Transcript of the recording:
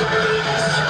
Yes.